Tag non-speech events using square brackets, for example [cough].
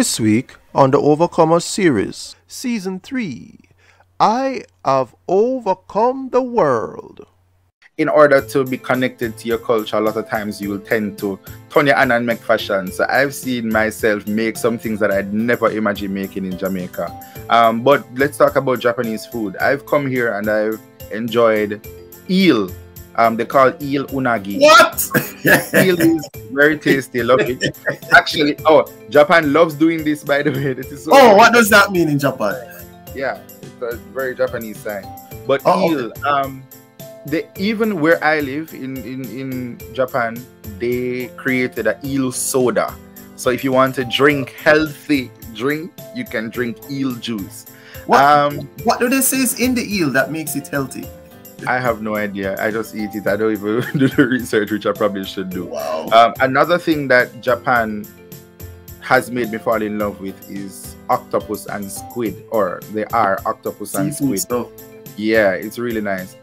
This week on the Overcomer series, Season 3, I have overcome the world. In order to be connected to your culture, a lot of times you will tend to turn your hand and make fashion. So I've seen myself make some things that I'd never imagined making in Jamaica. Um, but let's talk about Japanese food. I've come here and I've enjoyed eel um, they call eel unagi. What? [laughs] eel is very tasty. Love it. Actually, oh, Japan loves doing this. By the way, this is so oh, what does that mean in Japan? Yeah, it's a very Japanese sign. But oh, eel, okay. um, they even where I live in in in Japan, they created a eel soda. So if you want to drink healthy drink, you can drink eel juice. What, um, what do they say is in the eel that makes it healthy? I have no idea. I just eat it. I don't even [laughs] do the research, which I probably should do. Wow. Um, another thing that Japan has made me fall in love with is octopus and squid, or they are octopus and squid. Stuff. Yeah, it's really nice.